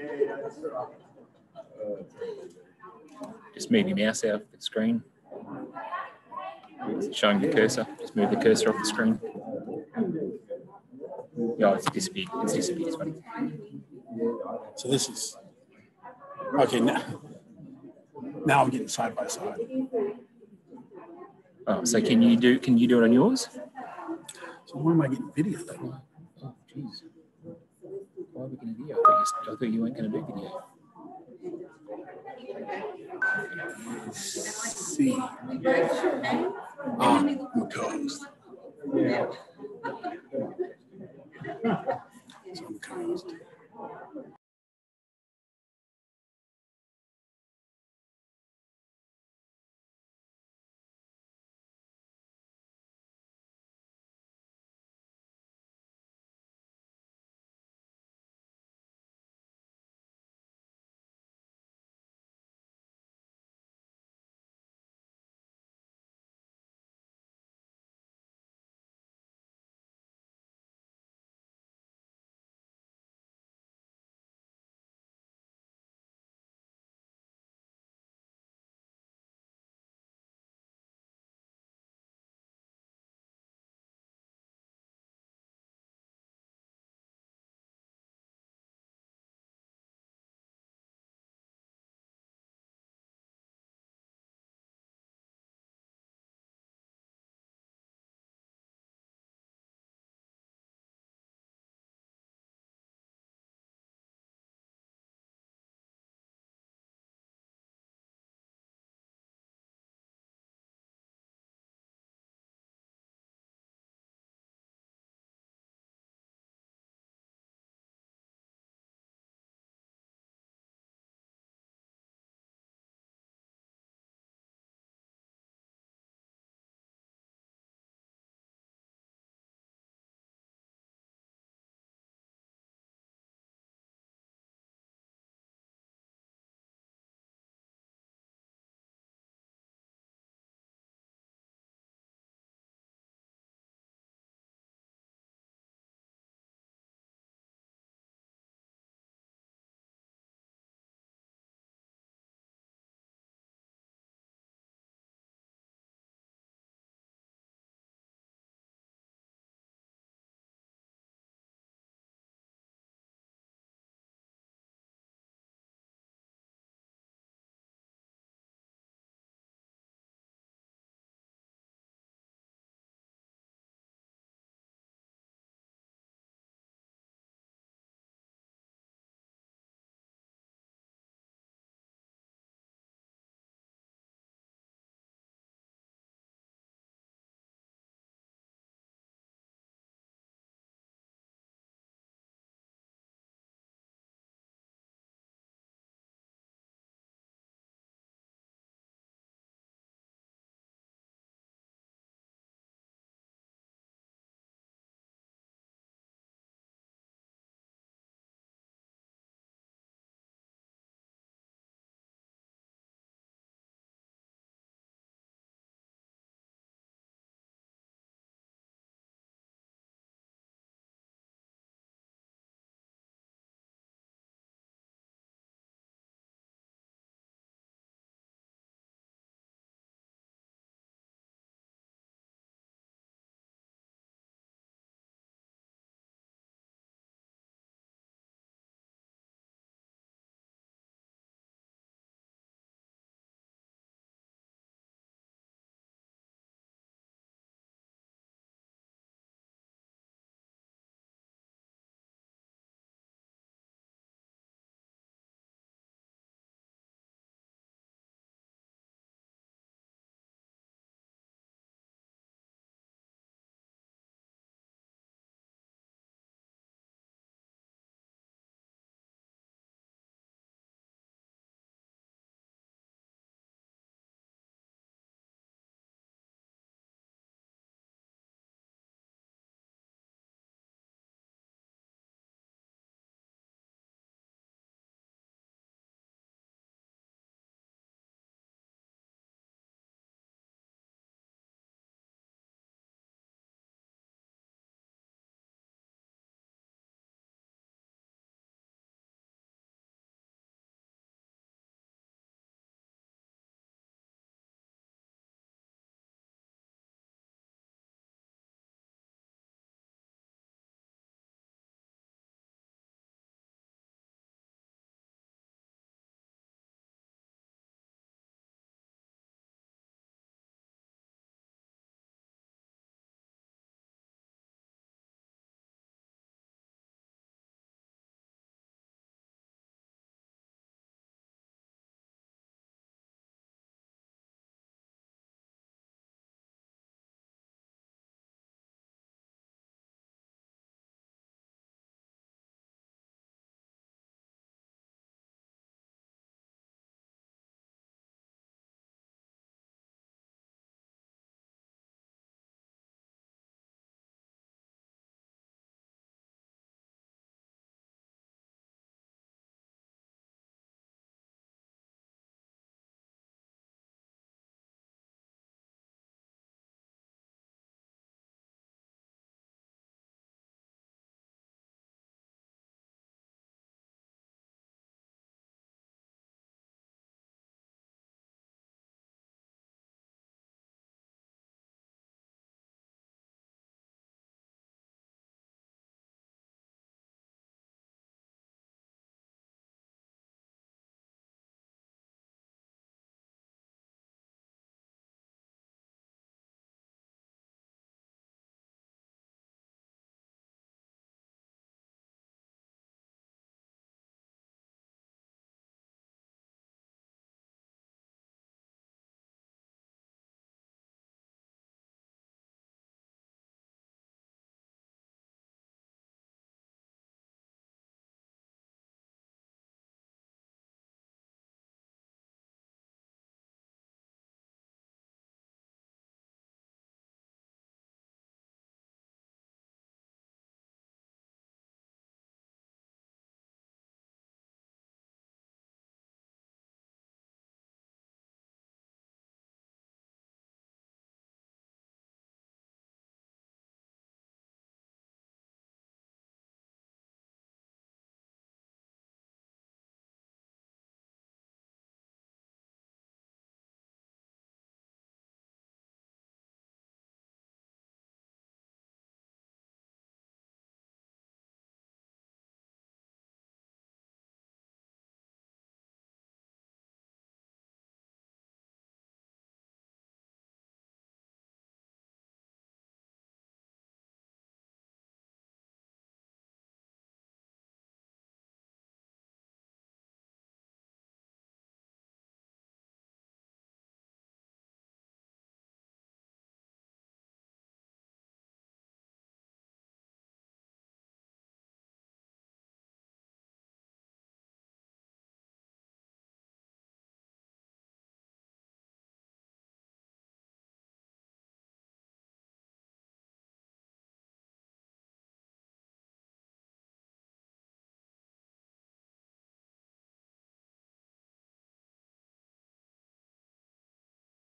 Just move your mouse out of the screen. It's showing the cursor. Just move the cursor off the screen. Yeah, it's disappeared. It's disappeared. It's funny. So this is okay now. Now I'm getting side by side. Oh, so can you do? Can you do it on yours? So why am I getting video though? Oh, jeez. Why are we going to video? I thought you, I thought you weren't going to do video. See. Ah, I'm a co-host. So I'm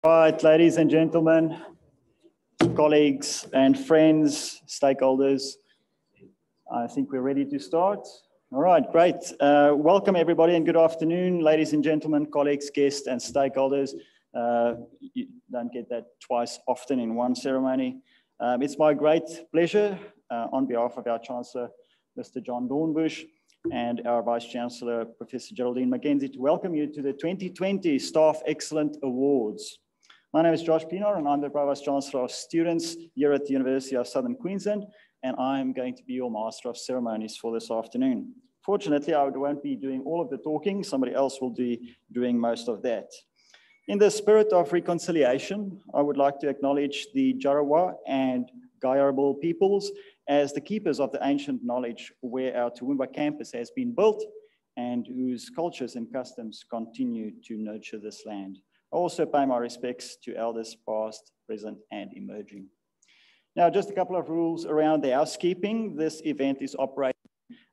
Right, ladies and gentlemen, colleagues and friends, stakeholders, I think we're ready to start. All right, great. Uh, welcome everybody and good afternoon, ladies and gentlemen, colleagues, guests and stakeholders. Uh, you don't get that twice often in one ceremony. Um, it's my great pleasure uh, on behalf of our Chancellor, Mr. John Dornbusch, and our Vice Chancellor, Professor Geraldine Mackenzie, to welcome you to the 2020 Staff Excellent Awards. My name is Josh Pienaar and I'm the Pro Vice Chancellor of Students here at the University of Southern Queensland and I'm going to be your Master of Ceremonies for this afternoon. Fortunately, I won't be doing all of the talking, somebody else will be doing most of that. In the spirit of reconciliation, I would like to acknowledge the Jarowair and Gayarabal peoples as the keepers of the ancient knowledge where our Toowoomba campus has been built and whose cultures and customs continue to nurture this land. I also pay my respects to elders past, present, and emerging. Now, just a couple of rules around the housekeeping. This event is operating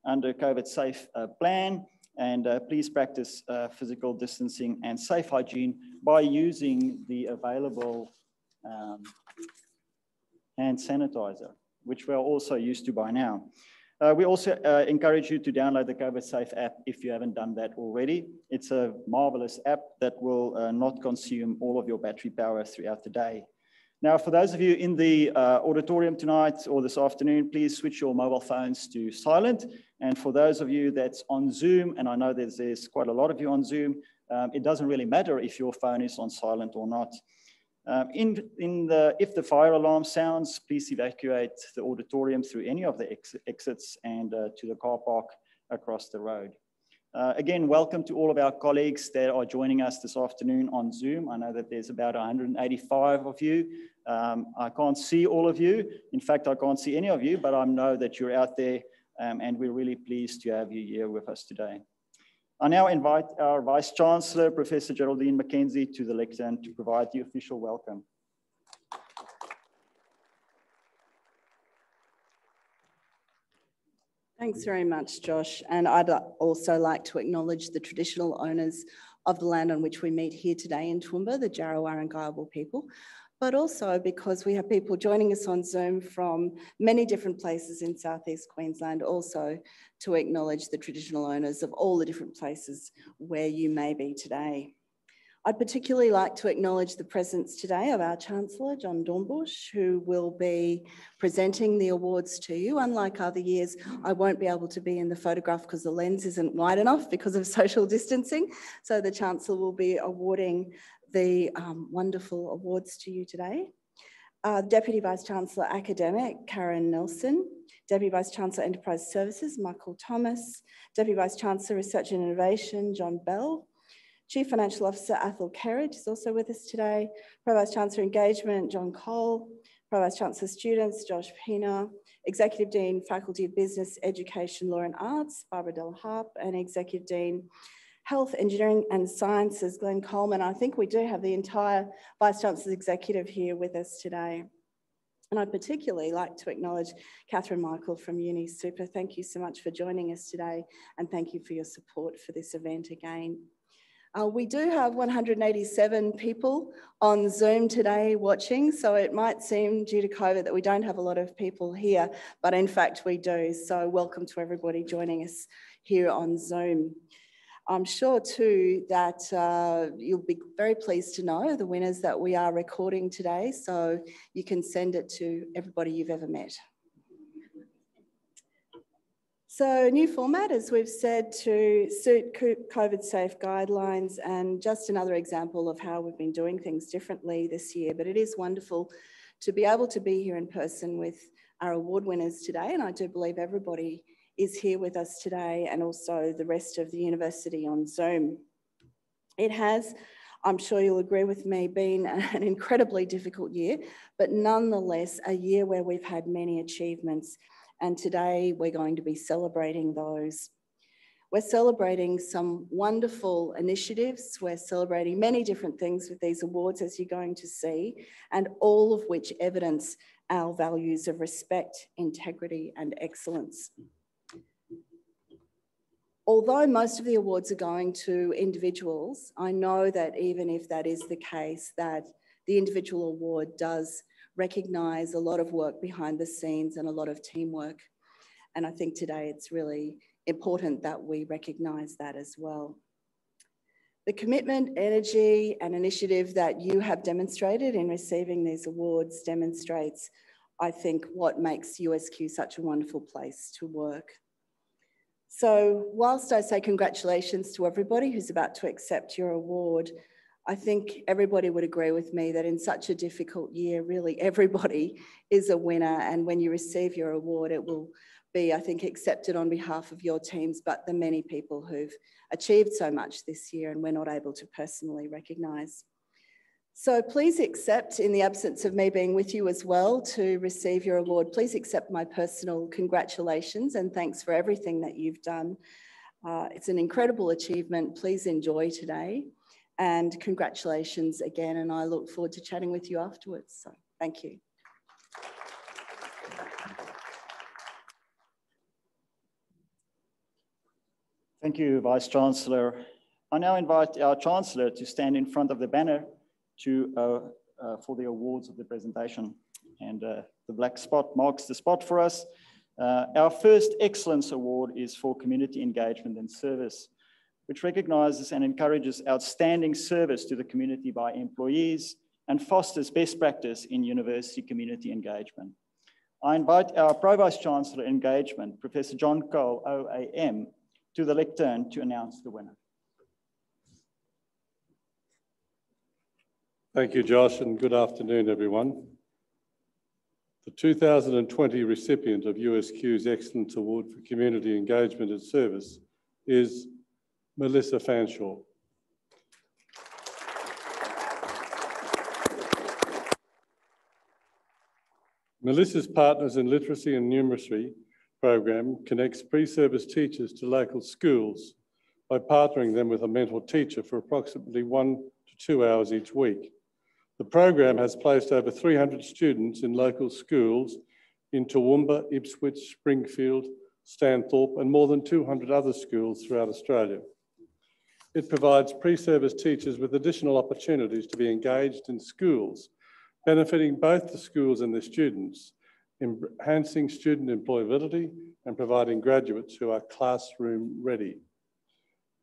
under COVID safe uh, plan, and uh, please practice uh, physical distancing and safe hygiene by using the available um, hand sanitizer, which we're also used to by now. Uh, we also uh, encourage you to download the COVID Safe app if you haven't done that already. It's a marvelous app that will uh, not consume all of your battery power throughout the day. Now, for those of you in the uh, auditorium tonight or this afternoon, please switch your mobile phones to silent. And for those of you that's on Zoom, and I know there's, there's quite a lot of you on Zoom, um, it doesn't really matter if your phone is on silent or not. Um, in, in the, if the fire alarm sounds, please evacuate the auditorium through any of the ex exits and uh, to the car park across the road. Uh, again, welcome to all of our colleagues that are joining us this afternoon on Zoom. I know that there's about 185 of you. Um, I can't see all of you. In fact, I can't see any of you, but I know that you're out there um, and we're really pleased to have you here with us today. I now invite our Vice Chancellor, Professor Geraldine Mackenzie, to the lectern to provide the official welcome. Thanks very much, Josh. And I'd also like to acknowledge the traditional owners of the land on which we meet here today in Toowoomba, the Jarowair and people but also because we have people joining us on Zoom from many different places in Southeast Queensland, also to acknowledge the traditional owners of all the different places where you may be today. I'd particularly like to acknowledge the presence today of our Chancellor, John Dornbusch, who will be presenting the awards to you. Unlike other years, I won't be able to be in the photograph because the lens isn't wide enough because of social distancing. So the Chancellor will be awarding the um, wonderful awards to you today. Uh, Deputy Vice Chancellor Academic, Karen Nelson, Deputy Vice Chancellor Enterprise Services, Michael Thomas, Deputy Vice Chancellor Research and Innovation, John Bell, Chief Financial Officer Athol Kerridge is also with us today, Pro Vice Chancellor Engagement, John Cole, Pro Vice Chancellor Students, Josh Pienaar, Executive Dean, Faculty of Business, Education, Law and Arts, Barbara de la Harpe, and Executive Dean, Health, Engineering and Sciences, Glenn Coleman. I think we do have the entire Vice Chancellor's Executive here with us today. And I'd particularly like to acknowledge Catherine Michael from Uni Super. Thank you so much for joining us today and thank you for your support for this event again. Uh, we do have 187 people on Zoom today watching, so it might seem due to COVID that we don't have a lot of people here, but in fact we do. So welcome to everybody joining us here on Zoom. I'm sure too that uh, you'll be very pleased to know the winners that we are recording today, so you can send it to everybody you've ever met. So new format, as we've said, to suit COVID safe guidelines and just another example of how we've been doing things differently this year. But it is wonderful to be able to be here in person with our award winners today. And I do believe everybody is here with us today and also the rest of the university on Zoom. It has, I'm sure you'll agree with me, been an incredibly difficult year, but nonetheless a year where we've had many achievements and today we're going to be celebrating those. We're celebrating some wonderful initiatives. We're celebrating many different things with these awards, as you're going to see, and all of which evidence our values of respect, integrity, and excellence although most of the awards are going to individuals, I know that even if that is the case, that the individual award does recognise a lot of work behind the scenes and a lot of teamwork. And I think today it's really important that we recognise that as well. The commitment, energy and initiative that you have demonstrated in receiving these awards demonstrates, I think, what makes USQ such a wonderful place to work. So whilst I say congratulations to everybody who's about to accept your award, I think everybody would agree with me that in such a difficult year, really everybody is a winner. And when you receive your award, it will be, I think, accepted on behalf of your teams, but the many people who've achieved so much this year and we're not able to personally recognise. So please accept, in the absence of me being with you as well to receive your award, please accept my personal congratulations and thanks for everything that you've done. Uh, it's an incredible achievement. Please enjoy today and congratulations again. And I look forward to chatting with you afterwards. So thank you. Thank you, Vice Chancellor. I now invite our Chancellor to stand in front of the banner to, uh, uh, for the awards of the presentation. And uh, the black spot marks the spot for us. Our first Excellence Award is for Community Engagement and Service, which recognizes and encourages outstanding service to the community by employees and fosters best practice in university community engagement. I invite our Pro Vice Chancellor Engagement, Professor John Cole, OAM, to the lectern to announce the winner. Thank you, Josh, and good afternoon, everyone. The 2020 recipient of USQ's Excellence Award for Community Engagement and Service is Melissa Fanshawe. Melissa's Partners in Literacy and Numeracy program connects pre-service teachers to local schools by partnering them with a mentor teacher for approximately one to two hours each week. The program has placed over 300 students in local schools in Toowoomba, Ipswich, Springfield, Stanthorpe, and more than 200 other schools throughout Australia. It provides pre-service teachers with additional opportunities to be engaged in schools, benefiting both the schools and their students enhancing student employability and providing graduates who are classroom ready.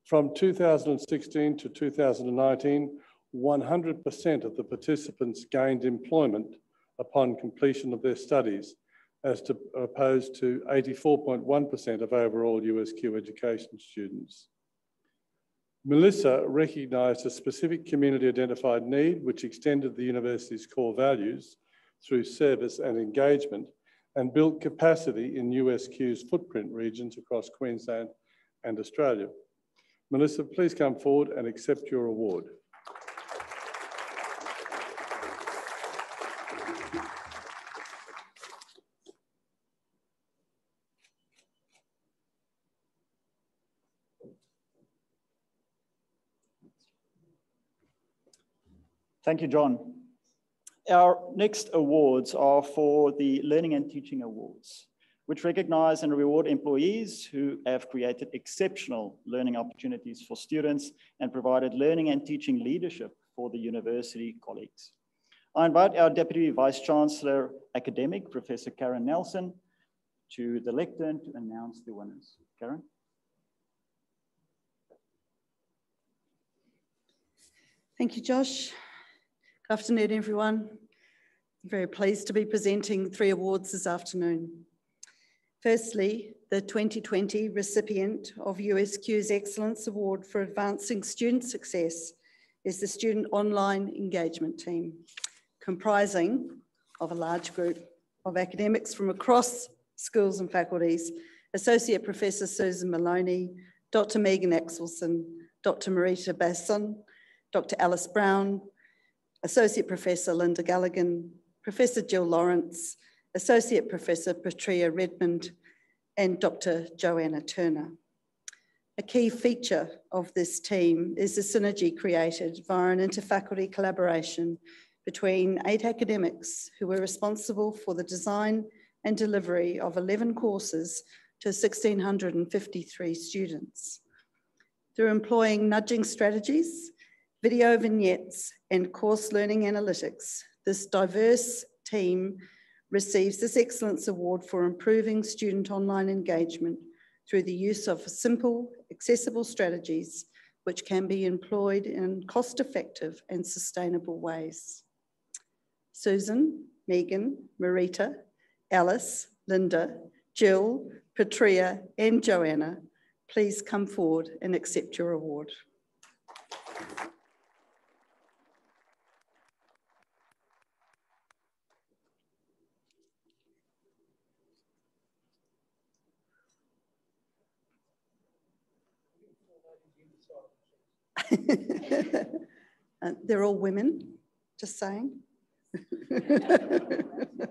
From 2016 to 2019, 100% of the participants gained employment upon completion of their studies, as to, opposed to 84.1% of overall USQ education students. Melissa recognised a specific community identified need which extended the university's core values through service and engagement and built capacity in USQ's footprint regions across Queensland and Australia. Melissa, please come forward and accept your award. Thank you, John. Our next awards are for the Learning and Teaching Awards, which recognize and reward employees who have created exceptional learning opportunities for students and provided learning and teaching leadership for the university colleagues. I invite our Deputy Vice Chancellor Academic, Professor Karen Nelson, to the lectern to announce the winners. Karen? Thank you, Josh. Afternoon, everyone. Very pleased to be presenting three awards this afternoon. Firstly, the 2020 recipient of USQ's Excellence Award for Advancing Student Success is the Student Online Engagement Team, comprising of a large group of academics from across schools and faculties, Associate Professor Susan Maloney, Dr. Megan Axelsen, Dr. Marita Basson, Dr. Alice Brown, Associate Professor Linda Galligan, Professor Jill Lawrence, Associate Professor Petrea Redmond, and Dr. Joanna Turner. A key feature of this team is the synergy created via an interfaculty collaboration between eight academics who were responsible for the design and delivery of 11 courses to 1,653 students. Through employing nudging strategies, video vignettes, and course learning analytics. This diverse team receives this Excellence Award for improving student online engagement through the use of simple, accessible strategies which can be employed in cost-effective and sustainable ways. Susan, Megan, Marita, Alice, Linda, Jill, Petrea, and Joanna, please come forward and accept your award. uh, Uh, they're all women, just saying.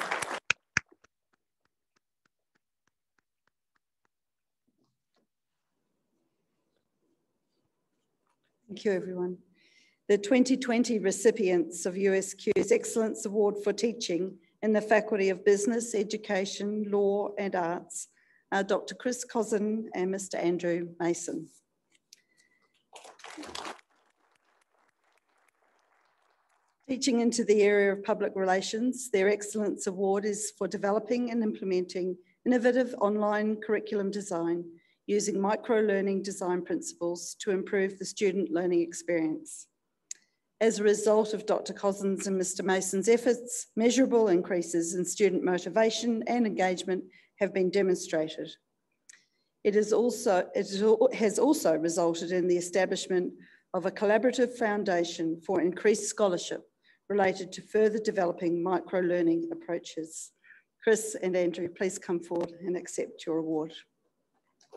everyone. The 2020 recipients of USQ's Excellence Award for Teaching in the Faculty of Business, Education, Law and Arts are Dr. Chris Kossen and Mr. Andrew Mason. Teaching into the area of public relations, their Excellence Award is for developing and implementing innovative online curriculum design using micro-learning design principles to improve the student learning experience. As a result of Dr. Kossen's and Mr. Mason's efforts, measurable increases in student motivation and engagement have been demonstrated. It, is also, it has also resulted in the establishment of a collaborative foundation for increased scholarship related to further developing micro-learning approaches. Chris and Andrew, please come forward and accept your award.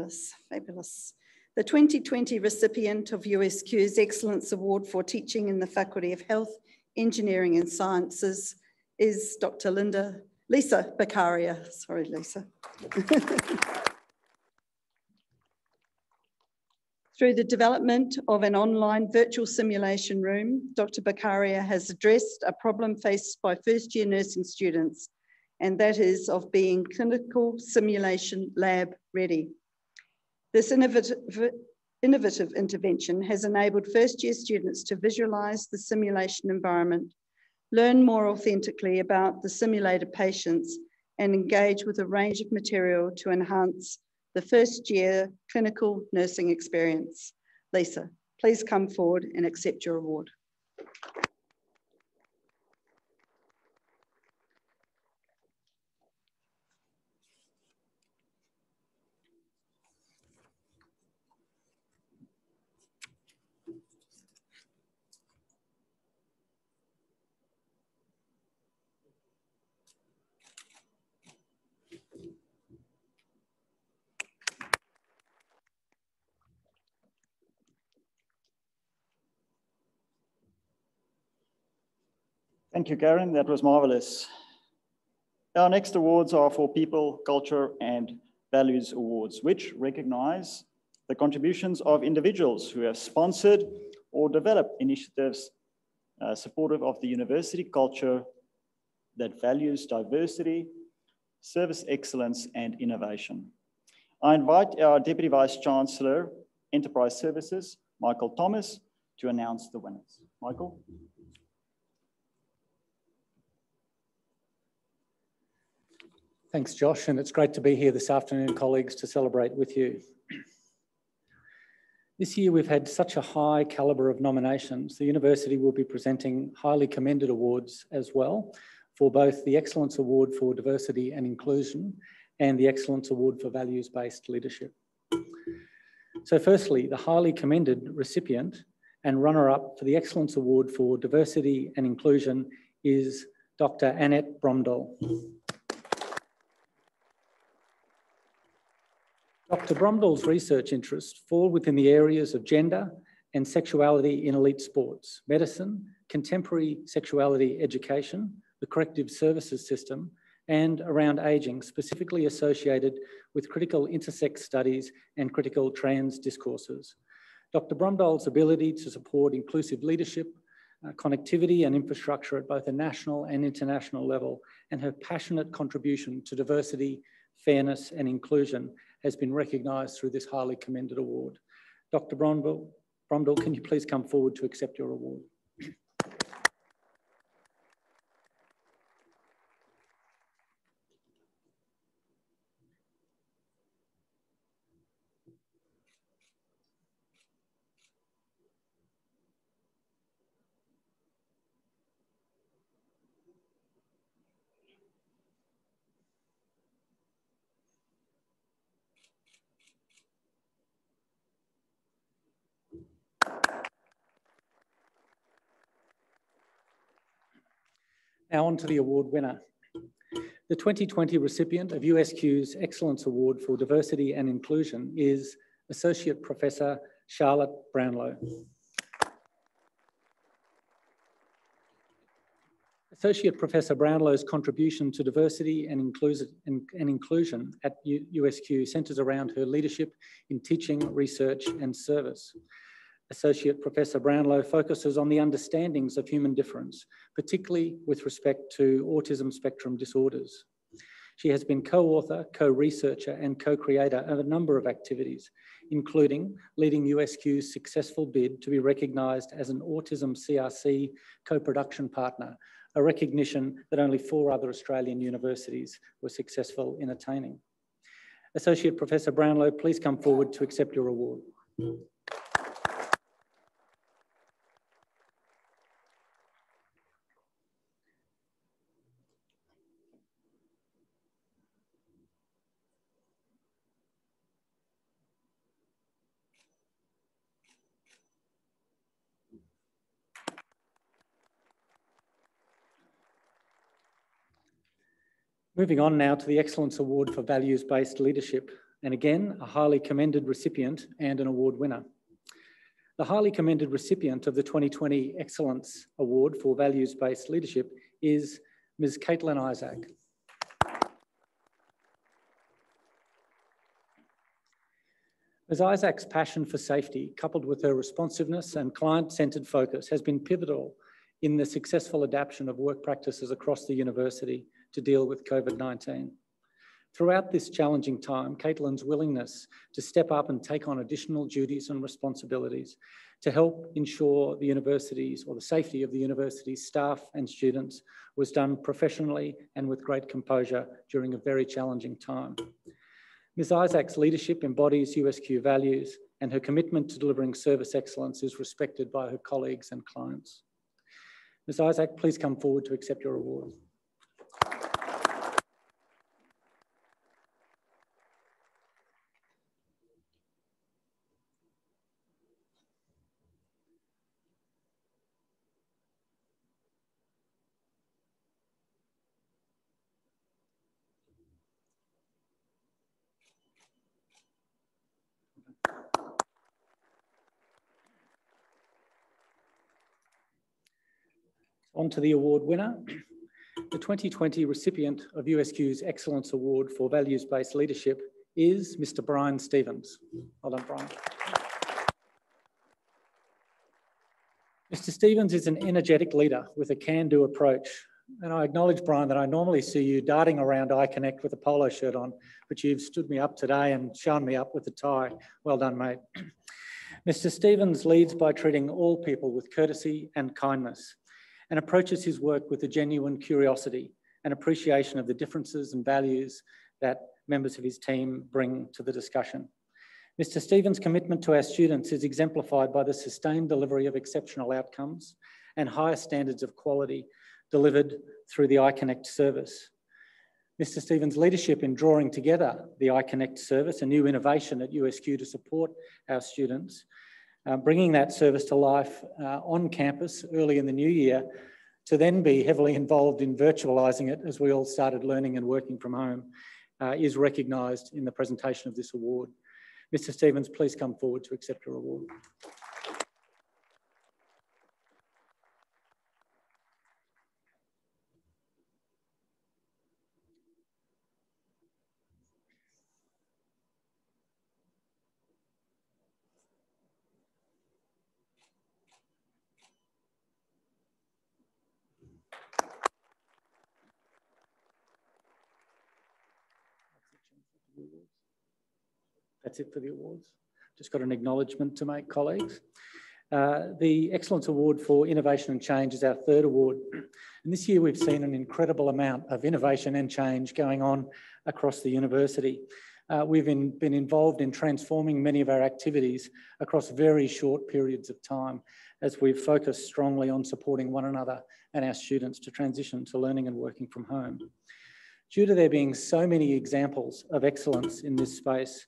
Fabulous, fabulous. The 2020 recipient of USQ's Excellence Award for Teaching in the Faculty of Health, Engineering and Sciences is Dr. Linda, Lisa Beccaria. Sorry, Lisa. Through the development of an online virtual simulation room, Dr. Beccaria has addressed a problem faced by first year nursing students, and that is of being clinical simulation lab ready. This innovative, innovative intervention has enabled first year students to visualise the simulation environment, learn more authentically about the simulated patients, and engage with a range of material to enhance the first year clinical nursing experience. Lisa, please come forward and accept your award. Thank you, Karen. That was marvelous. Our next awards are for People, Culture and Values Awards, which recognize the contributions of individuals who have sponsored or developed initiatives uh, supportive of the university culture that values diversity, service excellence and innovation. I invite our Deputy Vice Chancellor, Enterprise Services, Michael Thomas, to announce the winners. Michael? Thanks, Josh, and it's great to be here this afternoon, colleagues, to celebrate with you. This year we've had such a high calibre of nominations. The university will be presenting highly commended awards as well for both the Excellence Award for Diversity and Inclusion and the Excellence Award for Values-Based Leadership. So firstly, the highly commended recipient and runner-up for the Excellence Award for Diversity and Inclusion is Dr. Annette Brömdal. Dr. Brömdal's research interests fall within the areas of gender and sexuality in elite sports, medicine, contemporary sexuality education, the corrective services system, and around ageing, specifically associated with critical intersex studies and critical trans discourses. Dr. Brömdal's ability to support inclusive leadership, uh, connectivity and infrastructure at both a national and international level, and her passionate contribution to diversity, fairness and inclusion has been recognised through this highly commended award. Dr. Brömdal, can you please come forward to accept your award? Now on to the award winner. The 2020 recipient of USQ's Excellence Award for Diversity and Inclusion is Associate Professor Charlotte Brownlow. Associate Professor Brownlow's contribution to diversity and, inclusion at USQ centres around her leadership in teaching, research and service. Associate Professor Brownlow focuses on the understandings of human difference, particularly with respect to autism spectrum disorders. She has been co-author, co-researcher and co-creator of a number of activities, including leading USQ's successful bid to be recognised as an Autism CRC co-production partner, a recognition that only four other Australian universities were successful in attaining. Associate Professor Brownlow, please come forward to accept your award. Moving on now to the Excellence Award for Values-Based Leadership, and again, a highly commended recipient and an award winner. The highly commended recipient of the 2020 Excellence Award for Values-Based Leadership is Ms. Caitlin Isaac. Ms. Isaac's passion for safety, coupled with her responsiveness and client-centred focus, has been pivotal in the successful adaptation of work practices across the university to deal with COVID-19. Throughout this challenging time, Caitlin's willingness to step up and take on additional duties and responsibilities to help ensure the universities or the safety of the university's staff and students was done professionally and with great composure during a very challenging time. Ms Isaac's leadership embodies USQ values and her commitment to delivering service excellence is respected by her colleagues and clients. Ms Isaac, please come forward to accept your award. On to the award winner. The 2020 recipient of USQ's Excellence Award for Values-Based Leadership is Mr Brian Stevens. Well done, Brian. Mr Stevens is an energetic leader with a can-do approach. And I acknowledge, Brian, that I normally see you darting around iConnect with a polo shirt on, but you've stood me up today and shown me up with a tie. Well done, mate. Mr Stevens leads by treating all people with courtesy and kindness and approaches his work with a genuine curiosity and appreciation of the differences and values that members of his team bring to the discussion. Mr Stevens' commitment to our students is exemplified by the sustained delivery of exceptional outcomes and higher standards of quality delivered through the iConnect service. Mr Stevens' leadership in drawing together the iConnect service, a new innovation at USQ to support our students, uh, bringing that service to life uh, on campus early in the new year to then be heavily involved in virtualising it as we all started learning and working from home uh, is recognised in the presentation of this award. Mr Stevens, please come forward to accept your award. That's it for the awards. Just got an acknowledgement to make, colleagues. Uh, the Excellence Award for Innovation and Change is our third award. And this year we've seen an incredible amount of innovation and change going on across the university. Uh, we've in, been involved in transforming many of our activities across very short periods of time as we've focused strongly on supporting one another and our students to transition to learning and working from home. Due to there being so many examples of excellence in this space,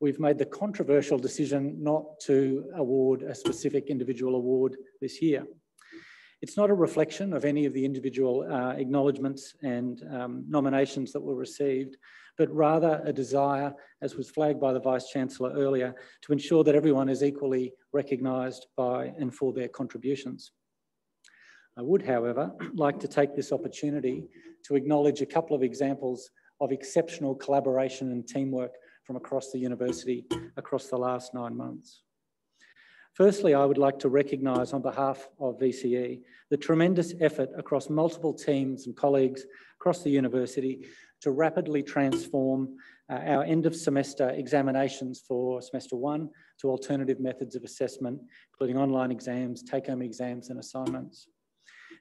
we've made the controversial decision not to award a specific individual award this year. It's not a reflection of any of the individual uh, acknowledgements and um, nominations that were received, but rather a desire, as was flagged by the Vice-Chancellor earlier, to ensure that everyone is equally recognised by and for their contributions. I would, however, like to take this opportunity to acknowledge a couple of examples of exceptional collaboration and teamwork from across the university across the last nine months. Firstly, I would like to recognise on behalf of VCE the tremendous effort across multiple teams and colleagues across the university to rapidly transform uh, our end of semester examinations for semester one to alternative methods of assessment, including online exams, take home exams and assignments.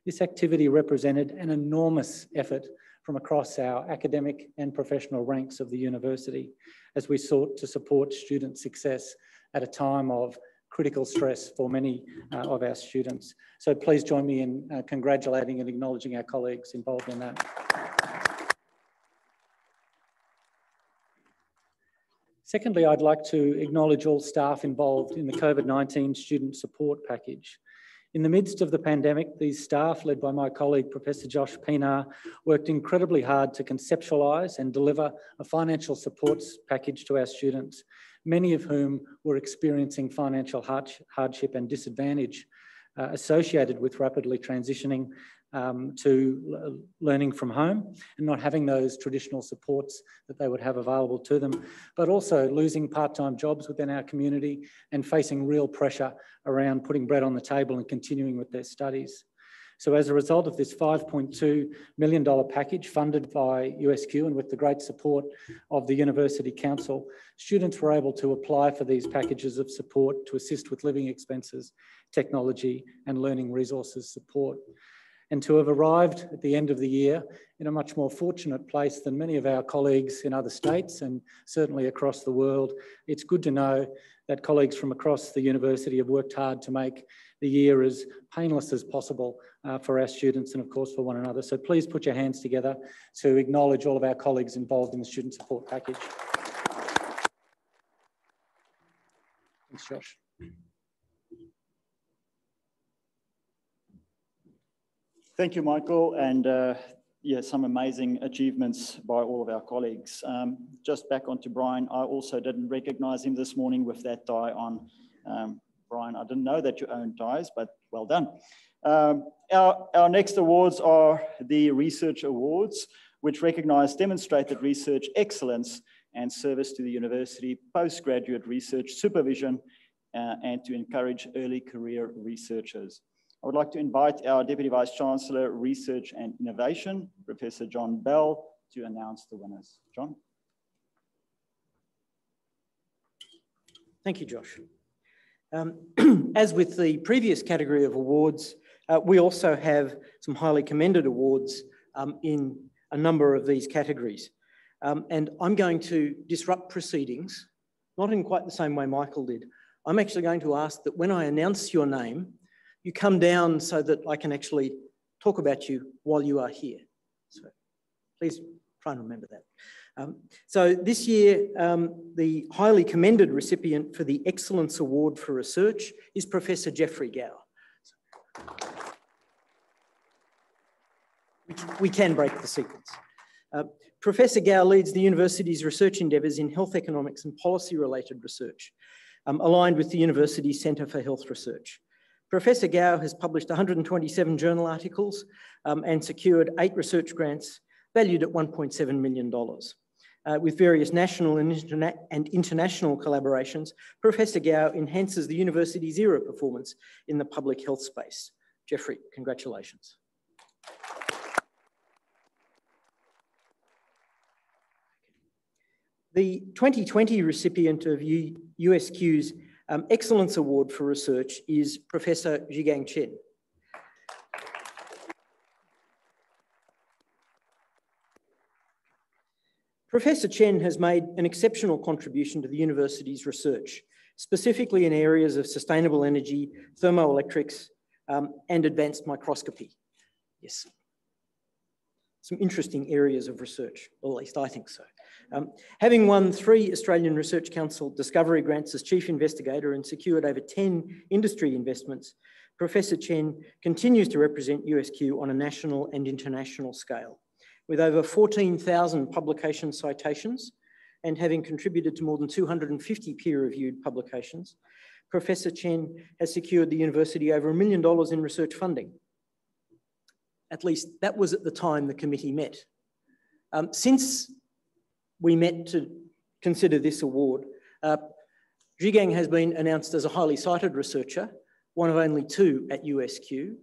This activity represented an enormous effort from across our academic and professional ranks of the university as we sought to support student success at a time of critical stress for many uh, of our students. So please join me in uh, congratulating and acknowledging our colleagues involved in that. Secondly, I'd like to acknowledge all staff involved in the COVID-19 student support package. In the midst of the pandemic, these staff, led by my colleague, Professor Josh Pienaar, worked incredibly hard to conceptualise and deliver a financial supports package to our students, many of whom were experiencing financial hardship and disadvantage uh, associated with rapidly transitioning um, to learning from home and not having those traditional supports that they would have available to them, but also losing part-time jobs within our community and facing real pressure around putting bread on the table and continuing with their studies. So as a result of this $5.2 million package funded by USQ and with the great support of the University Council, students were able to apply for these packages of support to assist with living expenses, technology and learning resources support and to have arrived at the end of the year in a much more fortunate place than many of our colleagues in other states and certainly across the world. It's good to know that colleagues from across the university have worked hard to make the year as painless as possible uh, for our students and of course for one another. So please put your hands together to acknowledge all of our colleagues involved in the student support package. Thanks, Josh. Thank you, Michael. And uh, yeah, some amazing achievements by all of our colleagues. Um, just back onto Brian, I also didn't recognize him this morning with that tie on. Um, Brian, I didn't know that you own ties, but well done. Um, our, our next awards are the Research Awards, which recognize demonstrated research excellence and service to the university, postgraduate research supervision, uh, and to encourage early career researchers. I would like to invite our Deputy Vice Chancellor, Research and Innovation, Professor John Bell, to announce the winners. John. Thank you, Josh. Um, as with the previous category of awards, uh, we also have some highly commended awards um, in a number of these categories. Um, and I'm going to disrupt proceedings, not in quite the same way Michael did. I'm actually going to ask that when I announce your name, you come down so that I can actually talk about you while you are here. So please try and remember that. Um, so this year, um, the highly commended recipient for the Excellence Award for Research is Professor Geoffrey Gow. We can break the sequence. Uh, Professor Gow leads the university's research endeavours in health economics and policy related research, um, aligned with the university's Centre for Health Research. Professor Gow has published 127 journal articles um, and secured eight research grants valued at $1.7 million. Uh, with various national and, interna and, international collaborations, Professor Gow enhances the university's ERA performance in the public health space. Jeffrey, congratulations. The 2020 recipient of USQ's um, Excellence Award for Research is Professor Zhigang Chen. Professor Chen has made an exceptional contribution to the university's research, specifically in areas of sustainable energy, thermoelectrics, um, and advanced microscopy. Yes. Some interesting areas of research, at least I think so. Um, having won three Australian Research Council discovery grants as chief investigator and secured over 10 industry investments, Professor Chen continues to represent USQ on a national and international scale. With over 14,000 publication citations and having contributed to more than 250 peer-reviewed publications, Professor Chen has secured the university over a million dollars in research funding. At least that was at the time the committee met. Um, since we met to consider this award. Uh, Zhigang has been announced as a highly cited researcher, one of only two at USQ,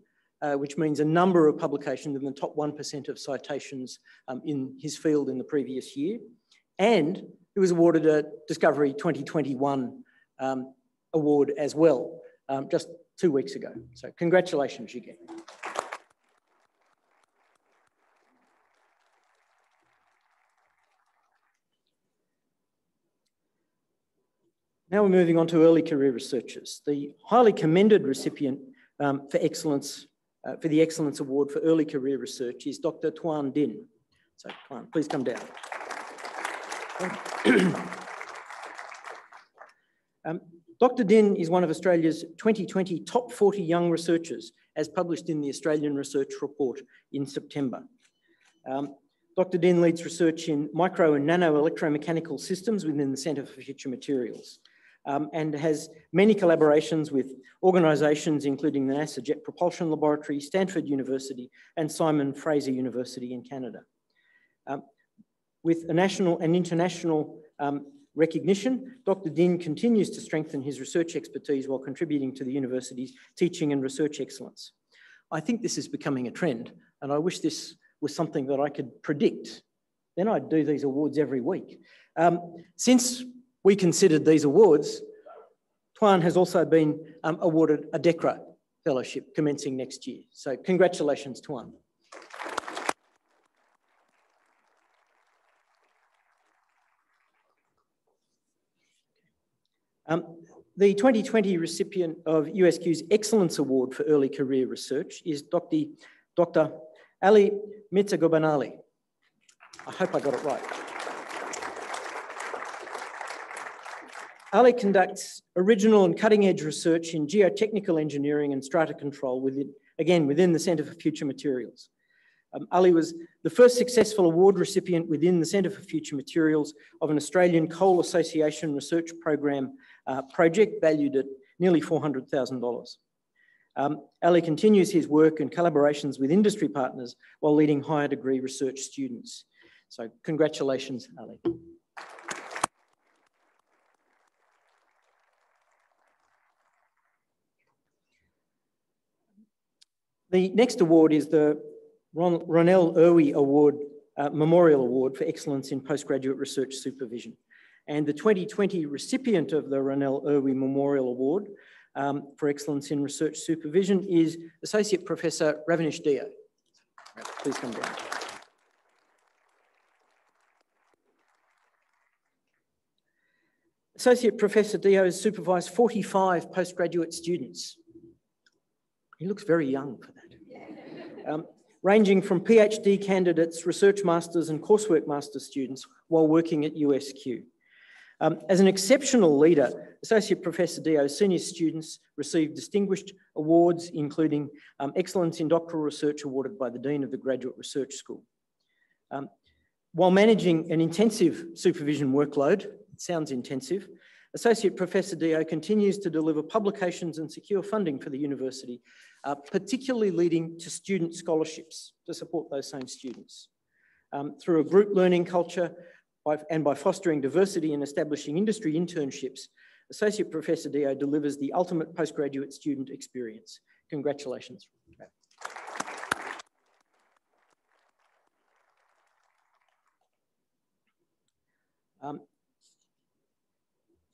uh, which means a number of publications in the top 1% of citations um, in his field in the previous year. And he was awarded a Discovery 2021 um, award as well, um, just two weeks ago. So congratulations, Zhigang. Now we're moving on to early career researchers. The highly commended recipient um, for excellence, uh, for the Excellence Award for Early Career Research is Dr. Toan Dinh. So Toan, please come down. um, Dr. Dinh is one of Australia's 2020 top 40 young researchers, as published in the Australian Research Report in September. Um, Dr. Dinh leads research in micro and nano electromechanical systems within the Centre for Future Materials um, and has many collaborations with organisations including the NASA Jet Propulsion Laboratory, Stanford University and Simon Fraser University in Canada. Um, with a national and international um, recognition, Dr. Dinh continues to strengthen his research expertise while contributing to the university's teaching and research excellence. I think this is becoming a trend and I wish this was something that I could predict. Then I'd do these awards every week. Um, since we considered these awards, Toan has also been um, awarded a DECRA fellowship commencing next year. So congratulations, Toan. Um, the 2020 recipient of USQ's Excellence Award for Early Career Research is Dr. Dr. Ali Mirzaghorbanali. I hope I got it right. Ali conducts original and cutting edge research in geotechnical engineering and strata control within, again, within the Centre for Future Materials. Um, Ali was the first successful award recipient within the Centre for Future Materials of an Australian Coal Association research program uh, project valued at nearly $400,000. Um, Ali continues his work and collaborations with industry partners while leading higher degree research students. So congratulations, Ali. The next award is the Ron Ronel Erwee Award, uh, Memorial Award for Excellence in Postgraduate Research Supervision. And the 2020 recipient of the Ronel Erwee Memorial Award um, for Excellence in Research Supervision is Associate Professor Ravinesh Deo. Please come down. Associate Professor Deo has supervised 45 postgraduate students. He looks very young for that. Um, ranging from PhD candidates, research masters and coursework master students while working at USQ. Um, as an exceptional leader, Associate Professor Deo's senior students received distinguished awards, including um, Excellence in Doctoral Research awarded by the Dean of the Graduate Research School. Um, while managing an intensive supervision workload, it sounds intensive, Associate Professor Deo continues to deliver publications and secure funding for the university, uh, particularly leading to student scholarships to support those same students. Um, through a group learning culture, by, and by fostering diversity and establishing industry internships, Associate Professor Deo delivers the ultimate postgraduate student experience. Congratulations. Um,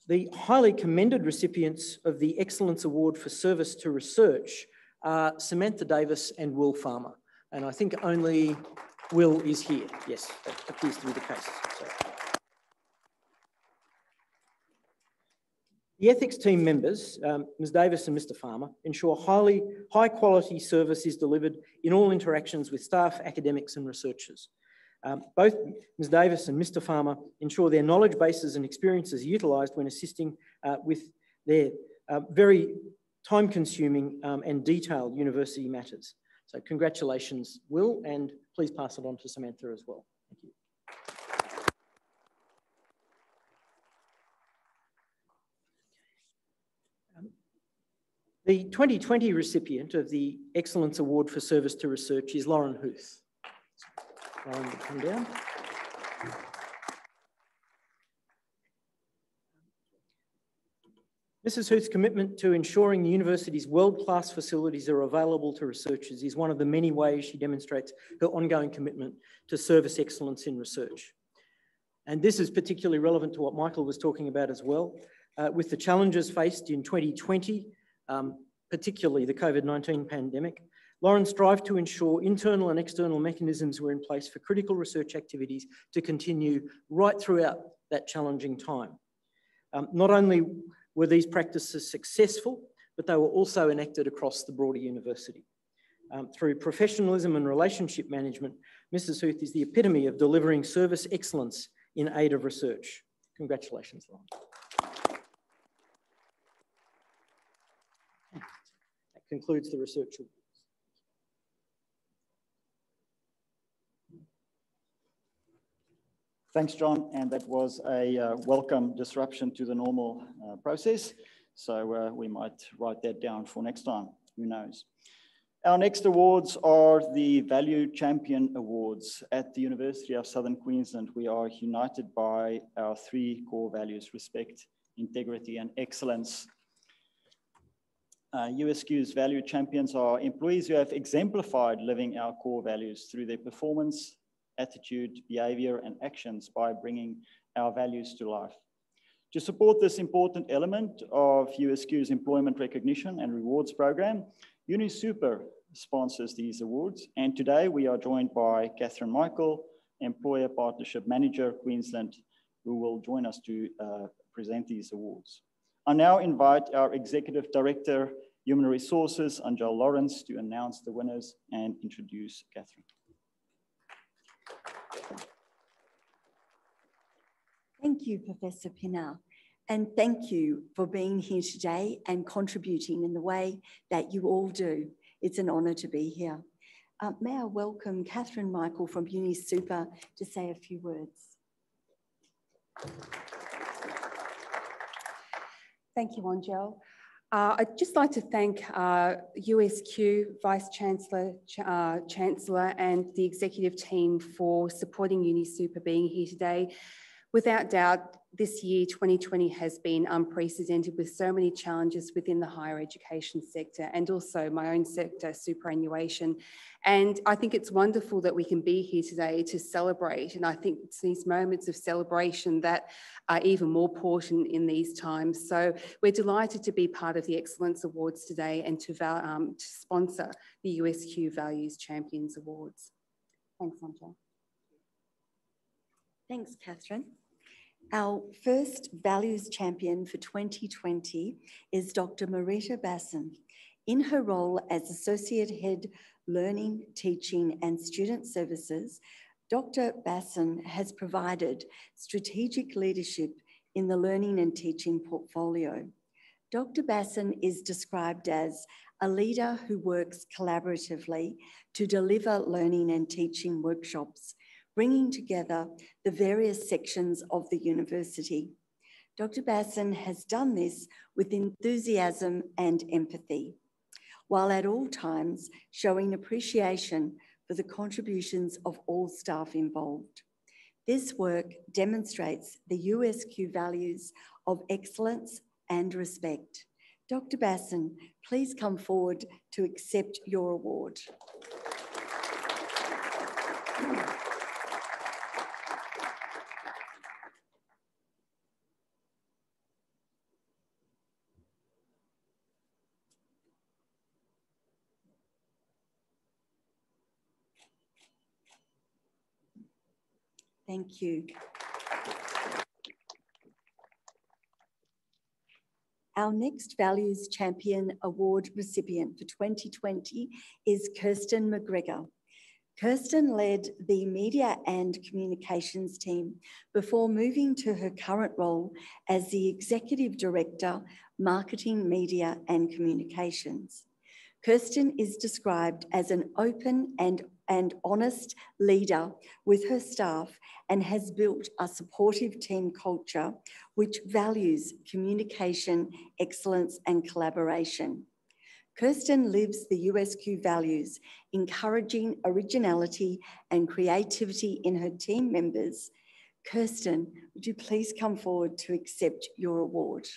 the highly commended recipients of the Excellence Award for Service to Research are Samantha Davis and Will Farmer. And I think only Will is here. Yes, that appears to be the case. So. The ethics team members, um, Ms Davis and Mr Farmer, ensure highly, high quality service is delivered in all interactions with staff, academics and researchers. Um, both Ms Davis and Mr Farmer ensure their knowledge bases and experiences are utilised when assisting uh, with their uh, very time consuming um, and detailed university matters. So congratulations, Will, and please pass it on to Samantha as well. Thank you. The 2020 recipient of the Excellence Award for Service to Research is Lauren Huth. Lauren, come down. Mrs Huth's commitment to ensuring the university's world-class facilities are available to researchers is one of the many ways she demonstrates her ongoing commitment to service excellence in research. And this is particularly relevant to what Michael was talking about as well. Uh, with the challenges faced in 2020 um, particularly the COVID-19 pandemic, Lauren strived to ensure internal and external mechanisms were in place for critical research activities to continue right throughout that challenging time. Um, not only were these practices successful, but they were also enacted across the broader university. Um, through professionalism and relationship management, Mrs. Huth is the epitome of delivering service excellence in aid of research. Congratulations, Lauren. That concludes the research Thanks, John. And that was a uh, welcome disruption to the normal uh, process. So uh, we might write that down for next time. Who knows? Our next awards are the Value Champion Awards at the University of Southern Queensland. We are united by our three core values, respect, integrity, and excellence. Uh, USQ's value champions are employees who have exemplified living our core values through their performance, attitude, behavior, and actions by bringing our values to life. To support this important element of USQ's employment recognition and rewards program, UniSuper sponsors these awards. And today we are joined by Catherine Michael, Employer Partnership Manager, Queensland, who will join us to uh, present these awards. I now invite our Executive Director, Human Resources, Angel Lawrence, to announce the winners and introduce Catherine. Thank you, Professor Pinnell. And thank you for being here today and contributing in the way that you all do. It's an honour to be here. Uh, may I welcome Catherine Michael from UniSuper to say a few words. Thank you, Angel. Uh, I'd just like to thank uh, USQ Vice Chancellor, uh, Chancellor and the executive team for supporting UniSuper being here today. Without doubt, this year, 2020, has been unprecedented with so many challenges within the higher education sector and also my own sector, superannuation. And I think it's wonderful that we can be here today to celebrate. And I think it's these moments of celebration that are even more important in these times. So we're delighted to be part of the Excellence Awards today and to, um, to sponsor the USQ Values Champions Awards. Thanks, Sandra. Thanks, Catherine. Our first values champion for 2020 is Dr. Marita Basson. In her role as Associate Head Learning, Teaching and Student Services, Dr. Basson has provided strategic leadership in the learning and teaching portfolio. Dr. Basson is described as a leader who works collaboratively to deliver learning and teaching workshops bringing together the various sections of the university. Dr. Basson has done this with enthusiasm and empathy, while at all times showing appreciation for the contributions of all staff involved. This work demonstrates the USQ values of excellence and respect. Dr. Basson, please come forward to accept your award. Thank you. Our next Values Champion Award recipient for 2020 is Kirsten McGregor. Kirsten led the media and communications team before moving to her current role as the Executive Director, Marketing, Media and Communications. Kirsten is described as an open and and honest leader with her staff and has built a supportive team culture which values communication, excellence, and collaboration. Kirsten lives the USQ values, encouraging originality and creativity in her team members. Kirsten, would you please come forward to accept your award?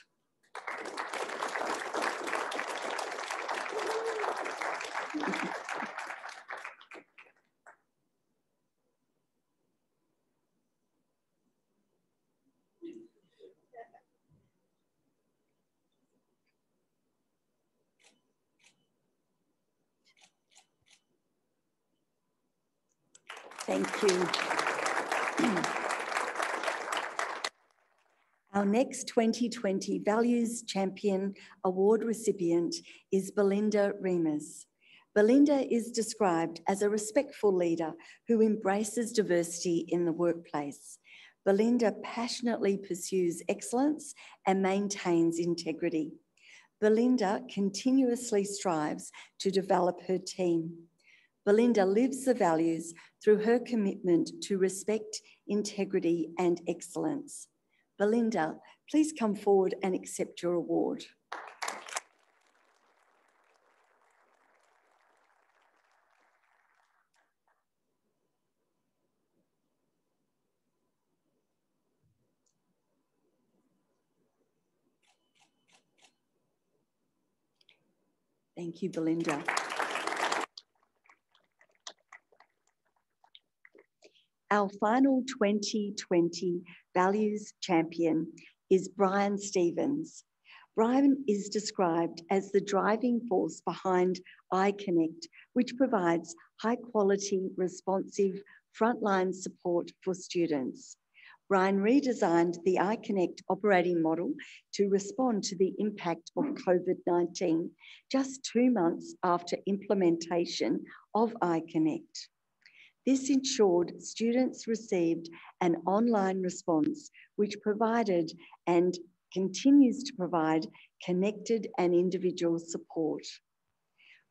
Thank you. Our next 2020 Values Champion Award recipient is Belinda Remus. Belinda is described as a respectful leader who embraces diversity in the workplace. Belinda passionately pursues excellence and maintains integrity. Belinda continuously strives to develop her team. Belinda lives the values through her commitment to respect, integrity, and excellence. Belinda, please come forward and accept your award. Thank you, Belinda. Our final 2020 Values Champion is Brian Stevens. Brian is described as the driving force behind iConnect, which provides high quality, responsive frontline support for students. Brian redesigned the iConnect operating model to respond to the impact of COVID-19 just two months after implementation of iConnect. This ensured students received an online response which provided and continues to provide connected and individual support.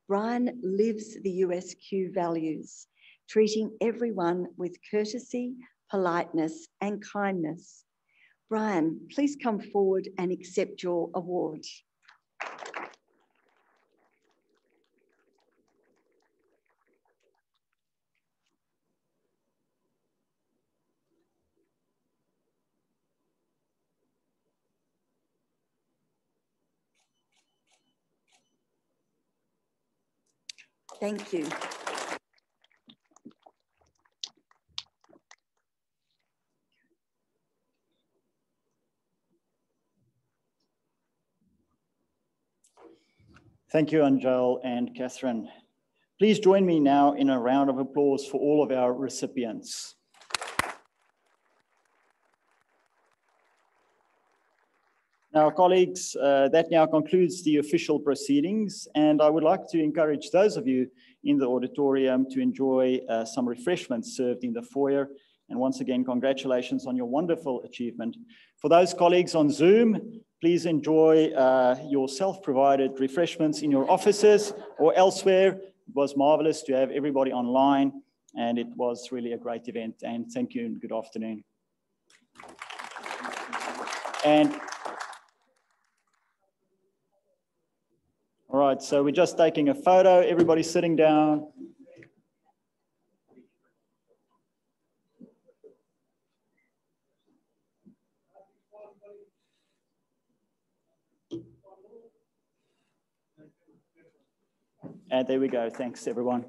Brian lives the USQ values, treating everyone with courtesy, politeness, and kindness. Brian, please come forward and accept your award. Thank you. Thank you, Angel and Catherine. Please join me now in a round of applause for all of our recipients. Now, colleagues, uh, that now concludes the official proceedings, and I would like to encourage those of you in the auditorium to enjoy uh, some refreshments served in the foyer. And once again, congratulations on your wonderful achievement. For those colleagues on Zoom, please enjoy uh, your self-provided refreshments in your offices or elsewhere. It was marvelous to have everybody online, and it was really a great event. And thank you and good afternoon. And All right, so we're just taking a photo. Everybody's sitting down. And there we go. Thanks, everyone.